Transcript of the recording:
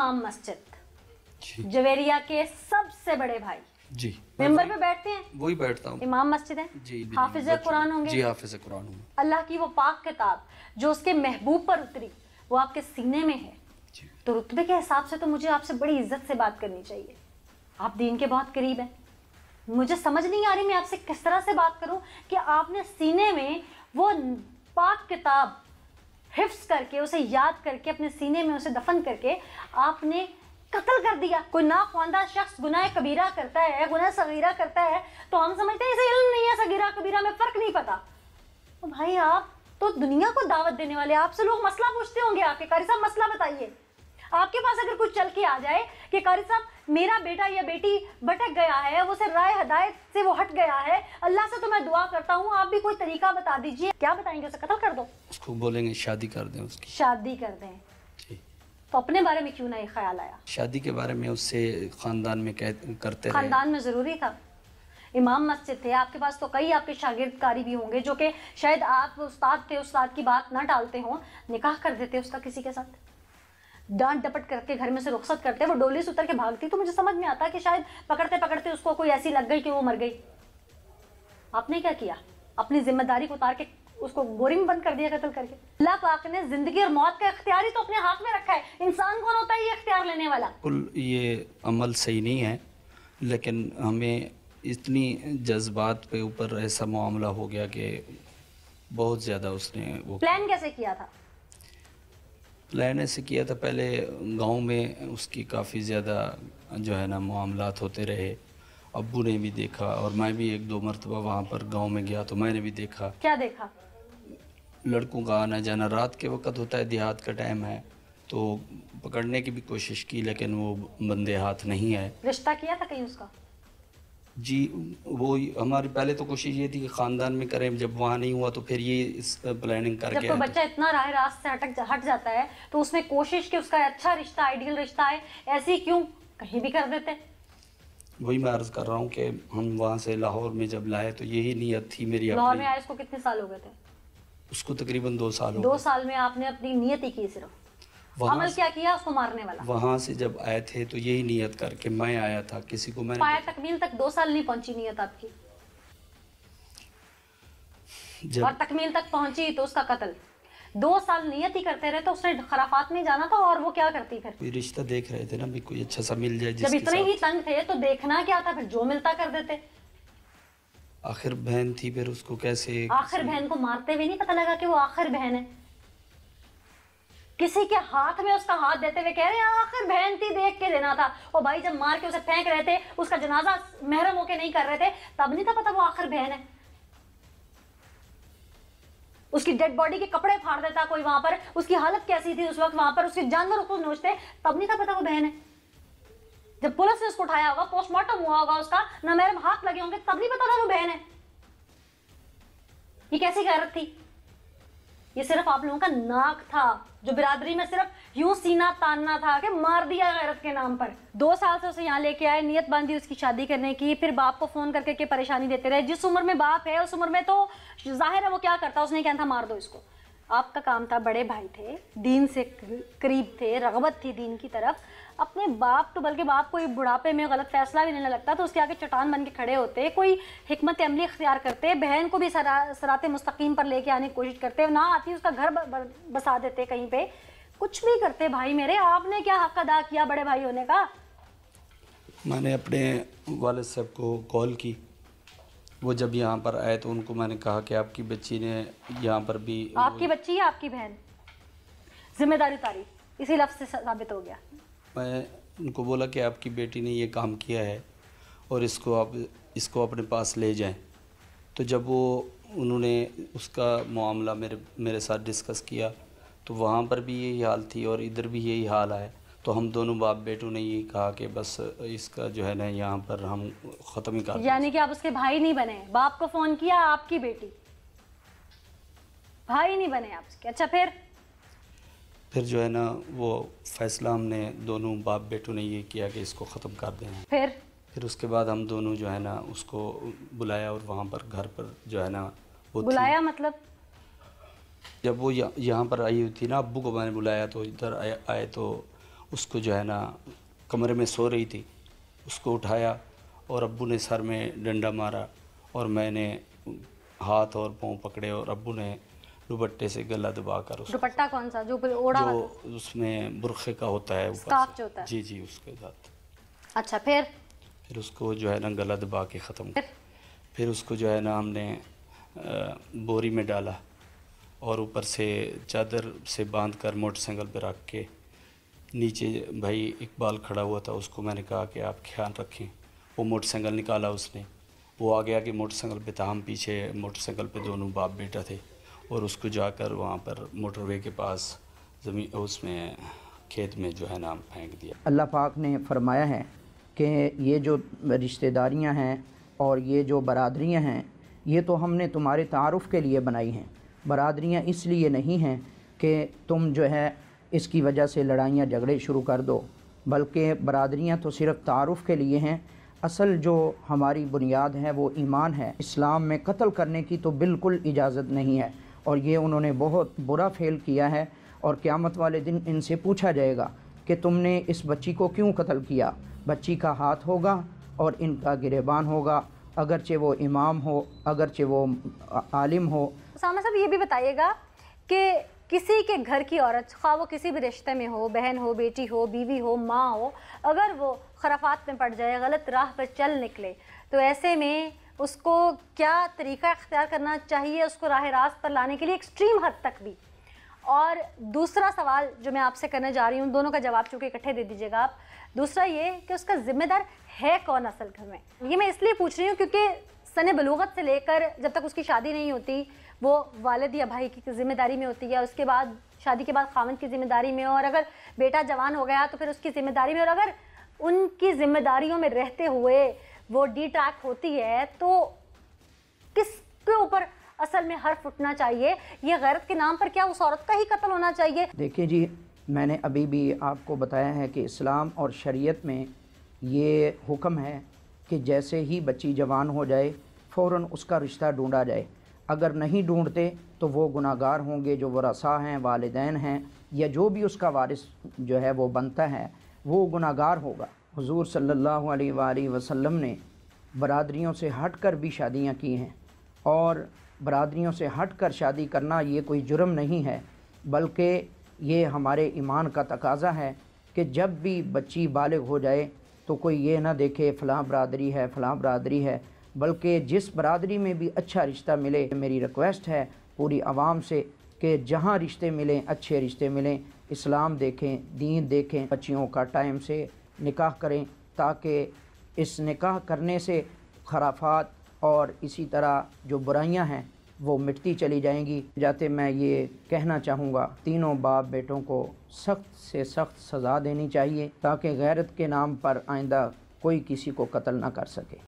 इमाम मस्जिद जवेरिया के सबसे बड़े भाई। जी। मेंबर पे बैठते हैं? वही बैठता हूँ। इमाम मस्जिद है? जी हाफिज कुरान होंगे? जी हाफिज कुरान हूँ। अल्लाह की वो पाक किताब जो उसके महबूब पर उतरी वो आपके सीने में है। तो रुतबे के हिसाब से तो मुझे आपसे बड़ी इज़्ज़त से बात करनी चाहिए। आप दीन के बहुत करीब हैं। मुझे समझ नहीं आ रही मैं आपसे किस तरह से बात करूँ कि आपने सीने में वो पाक किताब हिफ्स करके, उसे याद करके, अपने सीने में उसे दफन करके आपने कत्ल कर दिया। कोई ना ख्वानदा शख्स गुनाह कबीरा करता है, गुनाह सगीरा करता है तो हम समझते हैं इसे इल्म नहीं है, सगीरा कबीरा में फ़र्क नहीं पता। तो भाई आप तो दुनिया को दावत देने वाले, आपसे लोग मसला पूछते होंगे आपके कारी साहब मसला बताइए। आपके पास अगर कुछ चल के आ जाए कि कारी साहब मेरा बेटा या बेटी भटक गया है वो से राय हदायत से वो हट गया है अल्लाह से तो मैं दुआ करता हूँ आप भी कोई तरीका बता दीजिए। क्या बताएँगे उसे? कत्ल कर दो। उसको बोलेंगे शादी कर दें उसकी। शादी कर दें। तो अपने बारे में क्यों ना ये ख्याल आया? शादी के बारे में उससे खानदान में करते खानदान में ज़रूरी था। इमाम मस्जिद थे आपके पास तो कई आपके शागिर्दकारी भी होंगे जो कि शायद आप उस्ताद थे उस्ताद की बात ना डालते हों निकाह कर देते उसका किसी के साथ। डांट डपट करके घर में से रुखसत करते वो डोली से उतर के भागती तो मुझे समझ में आता कि शायद पकड़ते पकड़ते उसको कोई ऐसी लग गई कि वो मर गई। आपने क्या किया? अपनी ज़िम्मेदारी को उतार के उसको बोरिंग बंद कर दिया कत्ल करके। अल्लाह पाक ने ज़िंदगी और मौत का इख्तियार ही तो अपने हाथ में रखा है। इंसान कौन होता है ये इख्तियार लेने वाला? ये अमल सही नहीं है लेकिन हमें इतनी जज्बात के ऊपर ऐसा मामला हो गया कि बहुत ज़्यादा उसने वो प्लान कैसे किया था? प्लान से किया था पहले गाँव में उसकी काफ़ी ज़्यादा जो है ना मामला होते रहे। अबू ने भी देखा और मैं भी एक दो मरतबा वहाँ पर गाँव में गया तो मैंने भी देखा। क्या देखा? लड़कों का आना जाना रात के वक्त होता है देहात का टाइम है तो पकड़ने की भी कोशिश की लेकिन वो बंदे हाथ नहीं आए। रिश्ता किया था कहीं उसका? जी वो हमारी पहले तो कोशिश ये थी कि ख़ानदान में करें जब वहाँ नहीं हुआ तो फिर ये इस प्लानिंग कर जब कोई बच्चा इतना राह रास्त से हटक हट जाता है तो उसमें कोशिश कि उसका अच्छा रिश्ता आइडियल रिश्ता है ऐसी क्यों? कहीं भी कर देते। वही मैं अर्ज़ कर रहा हूँ कि हम वहाँ से लाहौर में जब लाए तो यही नीयत थी मेरी लाहौर में आए उसको कितने साल हो गए थे? उसको तकरीबन दो साल दो साल में आपने अपनी नीयत ही की सिर्फ़। अमल क्या किया उसको मारने वाला? वहाँ से जब आए थे तो यही नियत करके मैं आया था किसी को मैंने पाया तकमील तक दो साल नहीं पहुँची नियत आपकी। और तकमील तक पहुँची तो उसका कत्ल। दो साल नियत ही करते रहे तो उसने खराफात में जाना था और वो क्या करती फिर? रिश्ता देख रहे थे ना भी कोई अच्छा सा मिल जाए जब इतने ही तंग थे तो देखना क्या था फिर? जो मिलता कर देते। आखिर बहन थी फिर उसको कैसे आखिर बहन को मारते हुए नहीं पता लगा कि वो आखिर बहन है। किसी के हाथ में उसका हाथ देते हुए कह रहे हैं, आखिर बहन थी देख के देना था। और भाई जब मार के उसे फेंक रहे थे, उसका जनाजा महरम होके नहीं कर रहे थे, तब नहीं था पता वो आखिर बहन है? उसकी डेड बॉडी के कपड़े फाड़ देता कोई वहाँ पर, उसकी हालत कैसी थी उस वक्त वहाँ पर, उसके जानवर उसको नोचते, तब नहीं था पता वो बहन है? जब पुलिस ने उसको उठाया होगा पोस्टमार्टम हुआ होगा उसका, ना मेरे हाथ लगे होंगे, तब नहीं पता था वो बहन है? ये कैसी गैरत थी? ये सिर्फ़ आप लोगों का नाक था, जो बिरादरी में सिर्फ़ यूँ सीना तानना था कि मार दिया गैरत के नाम पर। दो साल से उसे यहाँ लेके आए, नियत बांधी उसकी शादी करने की, फिर बाप को फ़ोन करके के परेशानी देते रहे। जिस उम्र में बाप है, उस उम्र में तो ज़ाहिर है वो क्या करता, उसने कहना था, मार दो इसको। आपका काम था बड़े भाई थे दीन से करीब थे रगबत थी दीन की तरफ़। अपने बाप तो बल्कि बाप कोई बुढ़ापे में गलत फैसला भी लेने लगता तो उसके आगे चट्टान बन के खड़े होते कोई हमत अमली इख्तियार करते बहन को भी सरा, सरात मुस्तकीम पर लेके आने की कोशिश करते ना आती उसका घर बसा देते कहीं पे। कुछ भी करते भाई मेरे आपने क्या हक अदा किया बड़े भाई होने का मैंने अपने वालिद साहब को कॉल की। वो जब यहाँ पर आए तो उनको मैंने कहा कि आपकी बच्ची ने यहाँ पर भी आपकी बच्ची या आपकी बहन? ज़िम्मेदारी उतारी इसी लफ्ज से साबित हो गया। मैं उनको बोला कि आपकी बेटी ने ये काम किया है और इसको आप इसको अपने पास ले जाएँ। तो जब वो उन्होंने उसका मामला मेरे मेरे साथ डिस्कस किया तो वहाँ पर भी यही हाल थी और इधर भी यही हाल है तो हम दोनों बाप बेटों ने ये कहा कि बस इसका जो है ना यहाँ पर हम ख़त्म ही कर यानी कि आप उसके भाई नहीं बने बाप को फ़ोन किया आपकी बेटी। भाई नहीं बने आप उसके अच्छा फिर? फिर जो है ना वो फैसला हमने दोनों बाप बेटों ने ये किया कि इसको ख़त्म कर दें। फिर? फिर उसके बाद हम दोनों जो है ना उसको बुलाया और वहाँ पर घर पर जो है ना वो बुलाया मतलब? जब वो यहाँ यहाँ पर आई हुई थी ना अबू को मैंने बुलाया तो इधर आए, आए तो उसको जो है ना कमरे में सो रही थी उसको उठाया और अब्बू ने सर में डंडा मारा और मैंने हाथ और पाँव पकड़े और अब्बू ने दुपट्टे से गला दबाकर उसको दुपट्टा कौन सा? जो ओढ़ा जो उसमें बुरखे का होता है ऊपर होता है। जी जी उसके साथ। अच्छा फिर? फिर उसको जो है ना गला दबा के ख़त्म फिर? फिर उसको जो है ना हमने बोरी में डाला और ऊपर से चादर से बाँध कर मोटरसाइकिल पर रख के नीचे भाई इकबाल खड़ा हुआ था, उसको मैंने कहा कि आप ख्याल रखें। वो मोटरसाइकिल निकाला उसने। वो आ गया कि मोटरसाइकिल पे था, हम पीछे मोटरसाइकिल पे दोनों बाप बेटा थे और उसको जाकर वहाँ पर मोटरवे के पास ज़मीन, उसमें खेत में जो है ना हम फेंक दिया। अल्लाह पाक ने फरमाया है कि ये जो रिश्तेदारियाँ हैं और ये जो बरदरियाँ हैं, ये तो हमने तुम्हारे तारफ़ के लिए बनाई हैं। बरदरियाँ इसलिए नहीं हैं कि तुम जो है इसकी वजह से लड़ाइयाँ झगड़े शुरू कर दो। बल्कि बरदरियाँ तो सिर्फ़ तारफ़ के लिए हैं। असल जो हमारी बुनियाद है, वो ईमान है। इस्लाम में कत्ल करने की तो बिल्कुल इजाज़त नहीं है। और ये उन्होंने बहुत बुरा फेल किया है। और क़्यामत वाले दिन इनसे पूछा जाएगा कि तुमने इस बच्ची को क्यों कत्ल किया? बच्ची का हाथ होगा और इनका गिरेबान होगा। अगरचे वो इमाम हो, अगरचे वो आलिम हो। सामा साहब, ये भी बताइएगा कि किसी के घर की औरत खा वो किसी भी रिश्ते में हो, बहन हो, बेटी हो, बीवी हो, माँ हो, अगर वो खराफात में पड़ जाए, गलत राह पर चल निकले तो ऐसे में उसको क्या तरीका इख्तियार करना चाहिए उसको राह रास्त पर लाने के लिए एक्सट्रीम हद तक भी? और दूसरा सवाल जो मैं आपसे करने जा रही हूँ, दोनों का जवाब चूँकि इकट्ठे दे दीजिएगा आप। दूसरा ये कि उसका जिम्मेदार है कौन असल घर में? ये मैं इसलिए पूछ रही हूँ क्योंकि सन बलूगत से लेकर जब तक उसकी शादी नहीं होती वो वालद या भाई की ज़िम्मेदारी में होती है, उसके बाद, शादी के बाद खामन की ज़िम्मेदारी में और अगर बेटा जवान हो गया तो फिर उसकी ज़िम्मेदारी में, और अगर उनकी जिम्मेदारियों में रहते हुए वो डी ट्रैक होती है तो किसके ऊपर असल में हर्फ उठना चाहिए? ये गैरत के नाम पर क्या उस औरत का ही कत्ल होना चाहिए? देखिए जी, मैंने अभी भी आपको बताया है कि इस्लाम और शरीयत में ये हुक्म है कि जैसे ही बच्ची जवान हो जाए फ़ौर उसका रिश्ता ढूंढा जाए। अगर नहीं ढूंढते तो वो गुनागार होंगे, जो वरसा हैं, वालदेन हैं, या जो भी उसका वारिस जो है, वो बनता है, वो गुनागार होगा। हुजूर सल्लल्लाहु अलैहि वसल्लम ने बरादरियों से हट कर भी शादियाँ की हैं, और बरादरियों से हट कर शादी करना ये कोई जुर्म नहीं है, बल्कि ये हमारे ईमान का तकाजा है कि जब भी बच्ची बालिग हो जाए तो कोई ये ना देखे, फ़लाँ बरादरी है, फ़लाँ बरादरी है। बल्कि जिस बरदरी में भी अच्छा रिश्ता मिले, मेरी रिक्वेस्ट है पूरी आवाम से कि जहाँ रिश्ते मिलें, अच्छे रिश्ते मिलें, इस्लाम देखें, दीन देखें, बच्चियों का टाइम से निकाह करें, ताकि इस निकाह करने से खराफात और इसी तरह जो बुराइयाँ हैं, वो मिटती चली जाएँगी। जाते मैं ये कहना चाहूँगा, तीनों बाप बेटों को सख्त से सख्त सज़ा देनी चाहिए, ताकि गैरत के नाम पर आइंदा कोई किसी को कत्ल ना कर सके।